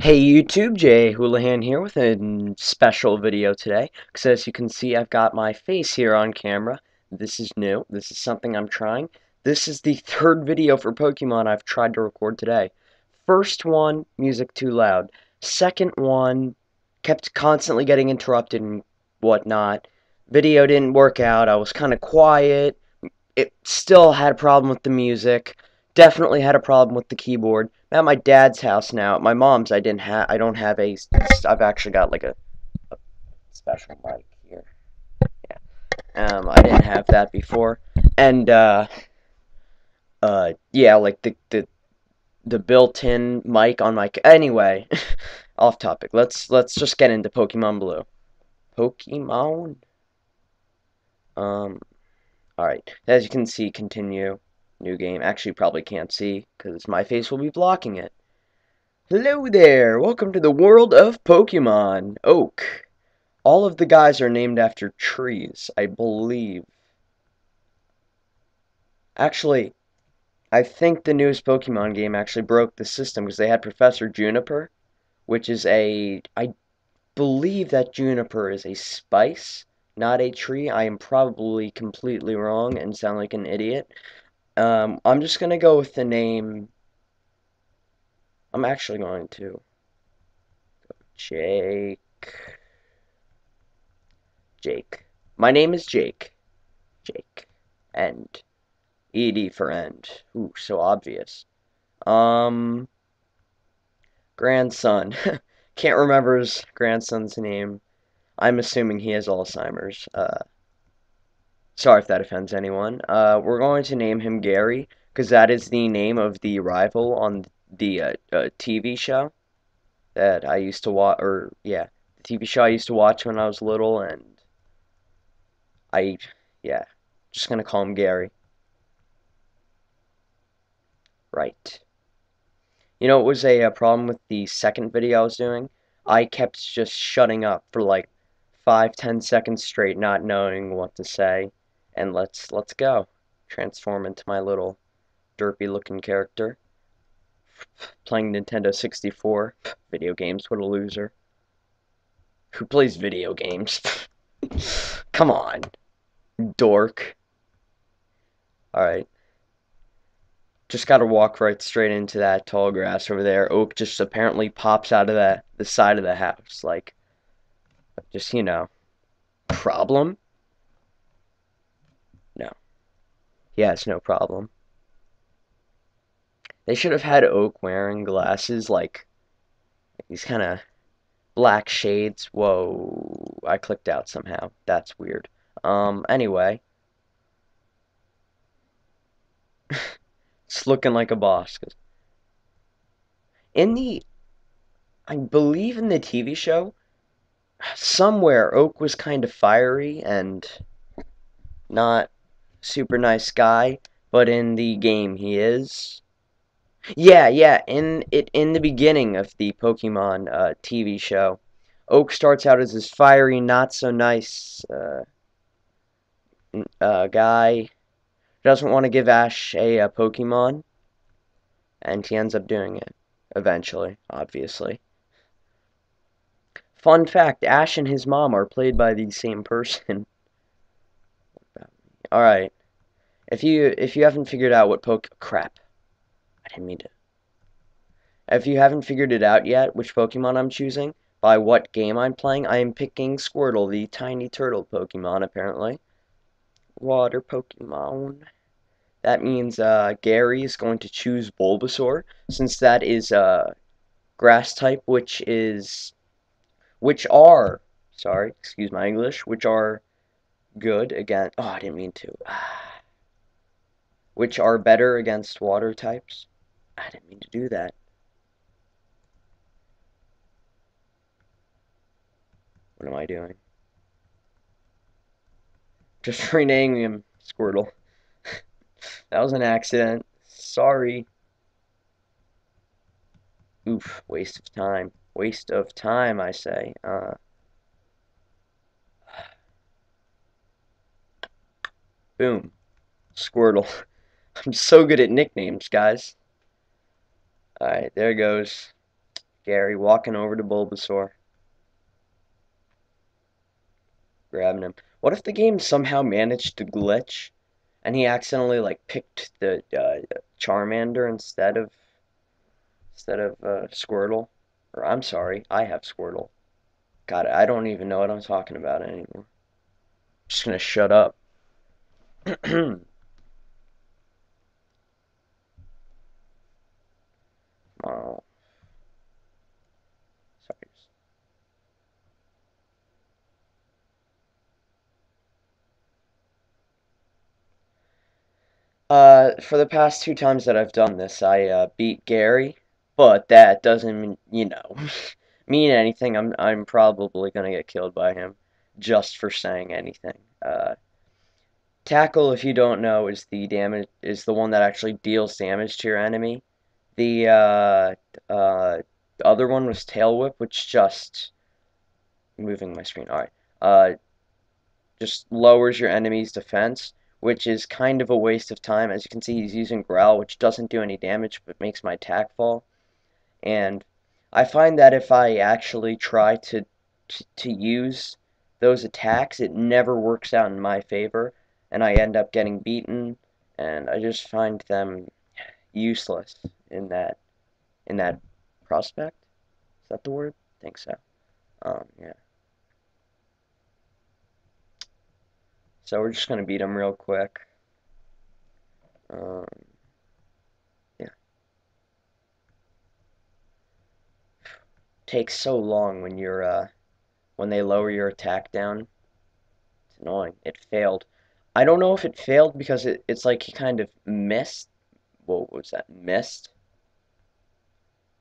Hey YouTube, Jay Houlihan here with a special video today. Because as you can see, I've got my face here on camera. This is new. This is something I'm trying. This is the third video for Pokemon I've tried to record today. First one, music too loud. Second one, kept constantly getting interrupted and whatnot. Video didn't work out. I was kind of quiet. It still had a problem with the music. Definitely had a problem with the keyboard. At my dad's house now. At my mom's, I didn't have. I don't have a. I've actually got like a, a special mic here. Yeah. Um, I didn't have that before, and uh, uh, yeah, like the the the built-in mic on my. Anyway, off topic. Let's let's just get into Pokemon Blue. Pokemon. Um. All right. As you can see, continue. New game. Actually, probably can't see because my face will be blocking it. Hello there! Welcome to the world of Pokemon. Oak. All of the guys are named after trees, I believe. Actually, I think the newest Pokemon game actually broke the system because they had Professor Juniper, which is a. I believe that Juniper is a spice, not a tree. I am probably completely wrong and sound like an idiot. Um, I'm just going to go with the name. I'm actually going to. Jake. Jake. My name is Jake. Jake. End. ED for end. Ooh, so obvious. Um. Grandson. Can't remember his grandson's name. I'm assuming he has Alzheimer's. Uh, Sorry if that offends anyone. Uh, we're going to name him Gary because that is the name of the rival on the uh, uh, TV show that I used to watch, or yeah, the TV show I used to watch when I was little, and I, yeah, just gonna call him Gary. Right. You know, it was a, a problem with the second video I was doing. I kept just shutting up for like five, ten seconds straight, not knowing what to say and let's let's go. Transform into my little derpy looking character. Playing Nintendo 64. Video games, what a loser. Who plays video games? Come on. Dork. Alright. Just gotta walk right straight into that tall grass over there. Oak just apparently pops out of that the side of the house. Like just you know. Problem? He has no problem. They should have had Oak wearing glasses like these kind of black shades. Whoa, I clicked out somehow. That's weird. Um, anyway. it's looking like a boss. In the, I believe in the TV show, somewhere Oak was kind of fiery and not super nice guy, but in the game he is. Yeah, yeah, in it in the beginning of the Pokemon uh, TV show, Oak starts out as this fiery, not so nice uh, uh, guy. Doesn't want to give Ash a, a Pokemon, and he ends up doing it eventually, obviously. Fun fact: Ash and his mom are played by the same person. All right. If you if you haven't figured out what poke crap, I didn't mean to. If you haven't figured it out yet, which Pokemon I'm choosing, by what game I'm playing, I am picking Squirtle, the tiny turtle Pokemon, apparently. Water Pokemon. That means uh, Gary is going to choose Bulbasaur, since that is uh, grass type, which is, which are, sorry, excuse my English, which are good against. Oh, I didn't mean to. Which are better against water types. I didn't mean to do that. What am I doing? Just renaming him Squirtle. that was an accident. Sorry. Oof, waste of time. Waste of time, I say. Uh, Boom. Squirtle. I'm so good at nicknames, guys. Alright, there goes. Gary walking over to Bulbasaur. Grabbing him. What if the game somehow managed to glitch and he accidentally like picked the uh, Charmander instead of instead of uh, Squirtle? Or I'm sorry, I have Squirtle. God, I don't even know what I'm talking about anymore. I'm just gonna shut up. oh. Sorry. Uh, for the past two times that I've done this, I uh, beat Gary, but that doesn't mean, you know, mean anything. I'm I'm probably gonna get killed by him just for saying anything. Uh, tackle, if you don't know, is the damage is the one that actually deals damage to your enemy. The uh, uh, other one was tail whip, which just moving my screen. All right, uh, just lowers your enemy's defense, which is kind of a waste of time. As you can see, he's using growl, which doesn't do any damage but makes my attack fall. And I find that if I actually try to, to, to use those attacks, it never works out in my favor, and I end up getting beaten, and I just find them useless in that in that prospect. Is that the word? I think so. Um, yeah. So we're just gonna beat him real quick. Um, takes so long when you're uh, when they lower your attack down. It's annoying. It failed. I don't know if it failed because it, it's like he kind of missed. What was that? Missed.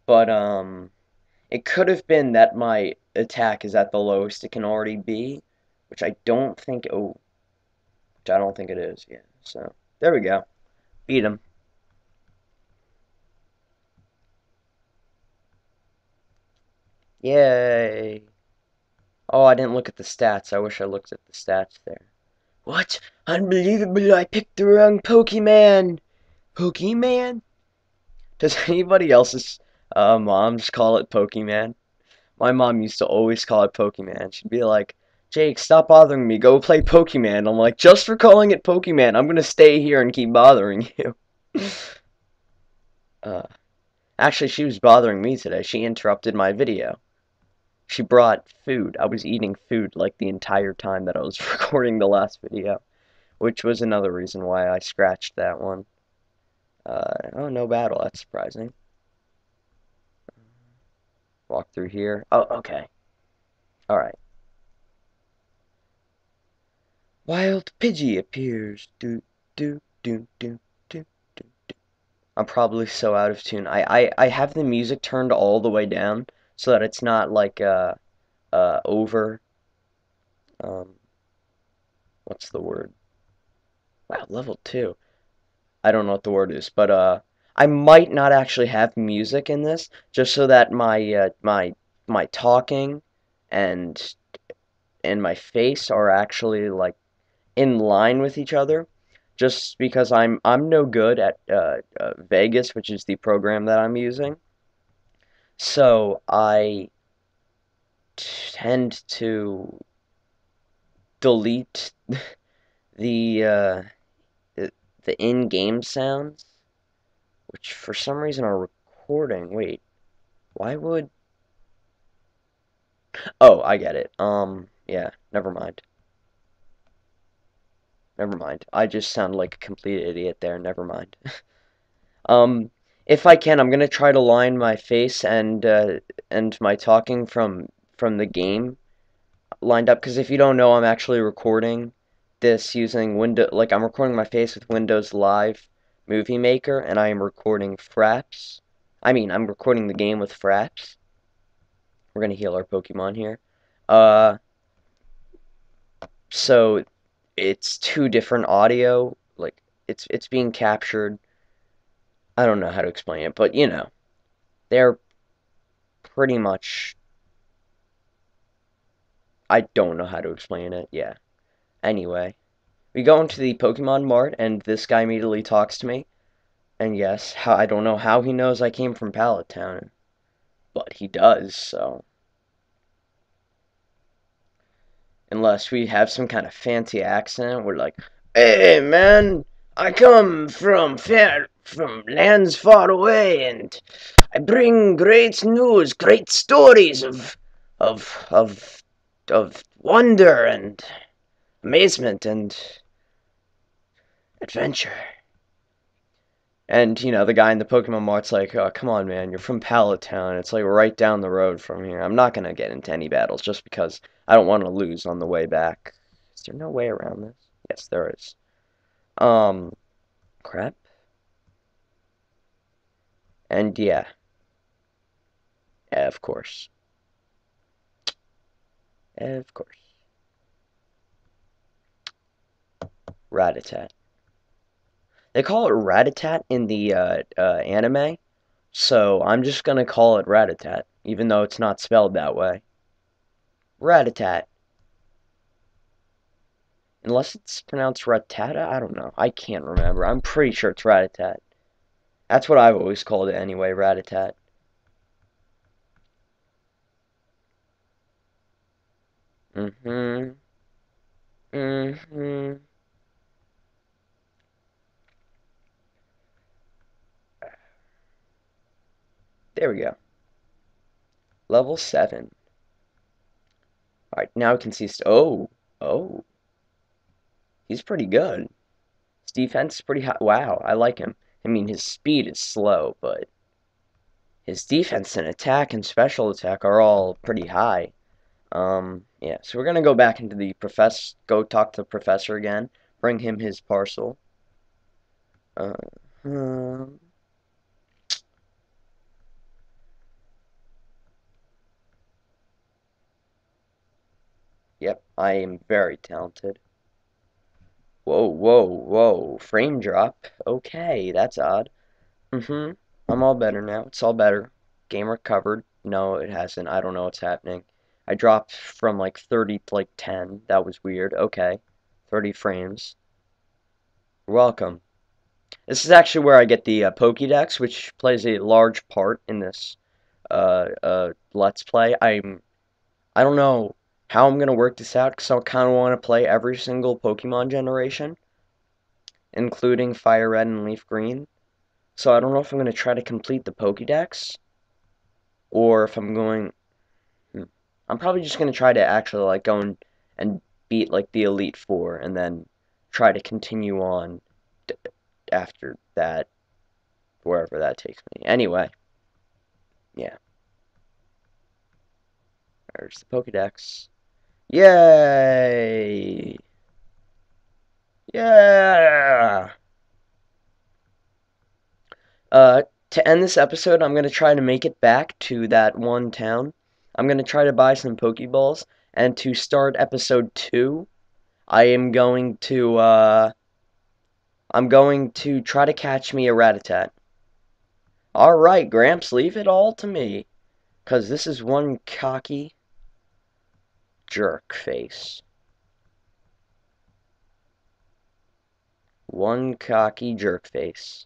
But um, it could have been that my attack is at the lowest it can already be, which I don't think. Oh, which I don't think it is. Yeah. So there we go. Beat him. Yay! Oh, I didn't look at the stats. I wish I looked at the stats there. What? Unbelievable, I picked the wrong Pokemon! Pokemon? Does anybody else's uh, mom just call it Pokemon? My mom used to always call it Pokemon. She'd be like, Jake, stop bothering me. Go play Pokemon. I'm like, just for calling it Pokemon, I'm going to stay here and keep bothering you. uh, actually, she was bothering me today. She interrupted my video. She brought food. I was eating food like the entire time that I was recording the last video, which was another reason why I scratched that one. Uh, oh, no battle. That's surprising. Walk through here. Oh, okay. Alright. Wild Pidgey appears. Do, do, do, do. I'm probably so out of tune. I, I, I have the music turned all the way down so that it's not like uh, uh, over. Um, what's the word? Wow, level two. I don't know what the word is, but uh, I might not actually have music in this, just so that my uh, my my talking and and my face are actually like in line with each other. Just because I'm I'm no good at uh, uh, Vegas, which is the program that I'm using. So I tend to delete the uh, the, the in-game sounds, which for some reason are recording. Wait, why would? Oh, I get it. Um, yeah, never mind. Never mind. I just sound like a complete idiot there. Never mind. um, if I can, I'm gonna try to line my face and uh, and my talking from from the game lined up. Because if you don't know, I'm actually recording this using window like I'm recording my face with Windows Live Movie Maker, and I am recording Fraps. I mean, I'm recording the game with Fraps. We're gonna heal our Pokemon here. Uh, so it's two different audio. Like it's it's being captured I don't know how to explain it, but you know, they're pretty much. I don't know how to explain it. Yeah. Anyway, we go into the Pokemon Mart, and this guy immediately talks to me. And yes, how I don't know how he knows I came from Pallet Town. But he does, so. Unless we have some kind of fancy accent, we're like, Hey, man, I come from fair, from lands far away, and I bring great news, great stories of, of, of, of wonder and amazement and adventure. And, you know, the guy in the Pokemon Mart's like, oh, come on, man, you're from Pallet Town. It's like right down the road from here. I'm not to get into any battles just because I don't want to lose on the way back. Is there no way around this? Yes, there is. Um, crap. And yeah. Yeah, of course. Of course. Rattata. They call it Ratatat in the uh, uh, anime, so I'm just gonna call it Ratatat, even though it's not spelled that way. Ratatat. Unless it's pronounced Ratata, I don't know. I can't remember. I'm pretty sure it's Ratatat. That's what I've always called it anyway, Ratatat. Mm-hmm. Mm-hmm. There we go. Level 7. Alright, now we can see... Oh! Oh! He's pretty good. His defense is pretty high. Wow, I like him. I mean, his speed is slow, but... His defense and attack and special attack are all pretty high. Um, yeah, so we're gonna go back into the professor, go talk to the professor again, bring him his parcel. Uh, um, Yep, I am very talented. Whoa, whoa, whoa. Frame drop. Okay, that's odd. Mm-hmm. I'm all better now. It's all better. Game recovered. No, it hasn't. I don't know what's happening. I dropped from like 30 to like 10. That was weird. Okay. 30 frames. Welcome. This is actually where I get the uh, Pokédex, which plays a large part in this uh, uh, Let's Play. I'm... I don't know how I'm going to work this out because I kind of want to play every single Pokemon generation, including Fire Red and Leaf Green. So I don't know if I'm going to try to complete the Pokédex, or if I'm going... Hmm, I'm probably just going to try to actually, like, go and, and beat, like, the Elite Four, and then try to continue on after that, wherever that takes me. Anyway, yeah. There's the Pokedex. Yay! Yeah! Uh, to end this episode, I'm going to try to make it back to that one town. I'm going to try to buy some Pokeballs. And to start episode 2, I am going to, uh... I'm going to try to catch me a Rattata. Alright, Gramps, leave it all to me. Because this is one cocky jerk face. One cocky jerk face.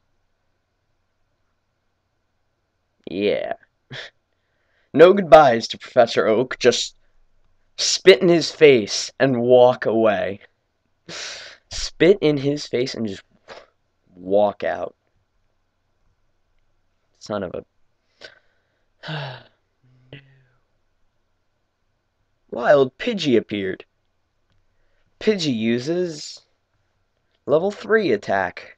Yeah. no goodbyes to Professor Oak, just spit in his face and walk away. Spit in his face and just walk out. Son of a... Wild Pidgey appeared. Pidgey uses level 3 attack.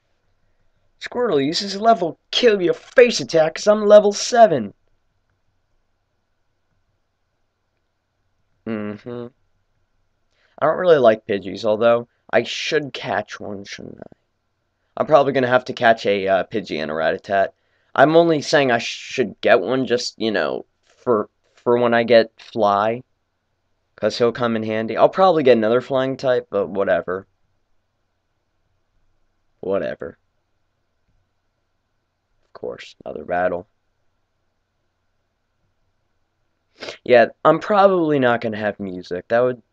Squirtle uses level kill your face attack because I'm level 7. Mm-hmm. I don't really like Pidgeys, although I should catch one, shouldn't I? I'm probably going to have to catch a uh, Pidgey and a Rattata. I'm only saying I should get one just, you know, for for when I get Fly. Because he'll come in handy. I'll probably get another flying type, but whatever. Whatever. Of course, another battle. Yeah, I'm probably not going to have music. That would...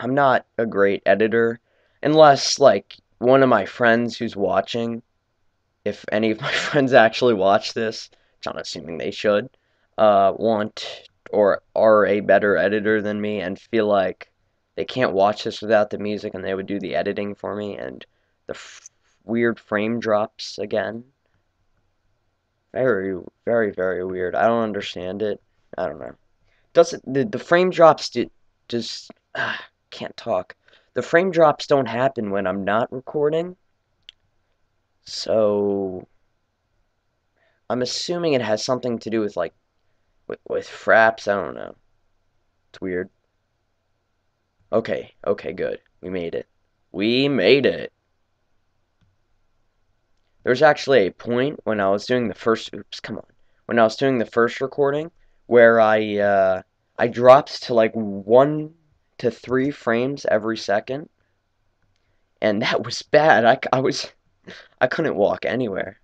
I'm not a great editor. Unless, like, one of my friends who's watching, if any of my friends actually watch this, which I'm assuming they should, uh, want or are a better editor than me and feel like they can't watch this without the music and they would do the editing for me and the weird frame drops again. Very, very, very weird. I don't understand it. I don't know. Does the, the frame drops do, just, uh, can't talk. The frame drops don't happen when I'm not recording. So, I'm assuming it has something to do with, like, with, with fraps. I don't know. It's weird. Okay, okay, good. We made it. We made it. There was actually a point when I was doing the first, oops, come on. When I was doing the first recording where I, uh, I dropped to like one to three frames every second. And that was bad. I, I was, I couldn't walk anywhere.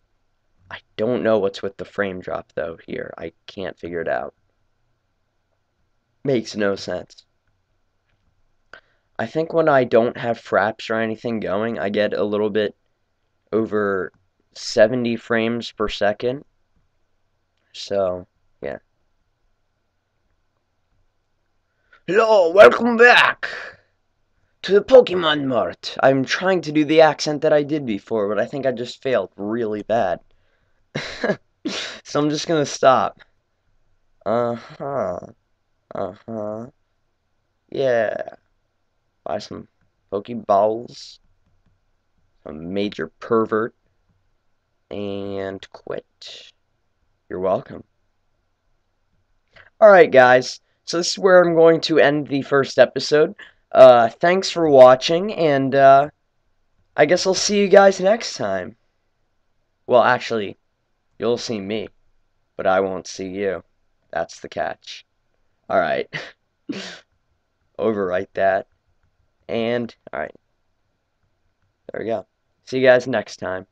I don't know what's with the frame drop though here. I can't figure it out. Makes no sense. I think when I don't have fraps or anything going, I get a little bit over 70 frames per second. So, yeah. Hello, welcome back to the Pokemon Mart. I'm trying to do the accent that I did before, but I think I just failed really bad. so I'm just gonna stop. Uh-huh. Uh-huh. Yeah. Buy some Pokeballs. A major pervert. And quit. You're welcome. Alright, guys. So this is where I'm going to end the first episode. Uh, thanks for watching, and, uh, I guess I'll see you guys next time. Well, actually, you'll see me, but I won't see you. That's the catch. Alright. Overwrite that. And, alright. There we go. See you guys next time.